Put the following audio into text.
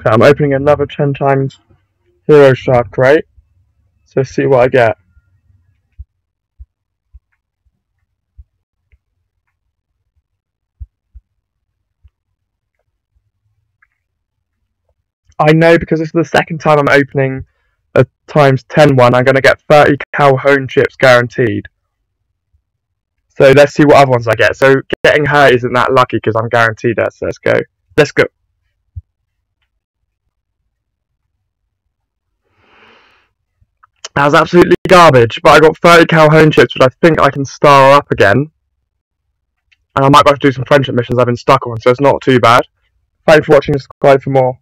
Okay, I'm opening another 10 times Hero Shard right? So see what I get. I know because this is the second time I'm opening a times 10 one, I'm going to get 30 Calhoun chips guaranteed. So let's see what other ones I get. So getting her isn't that lucky because I'm guaranteed that. So let's go. Let's go. That was absolutely garbage, but I got 30 Calhoun chips, which I think I can star up again. And I might have to do some friendship missions I've been stuck on, so it's not too bad. Thanks for watching, subscribe for more.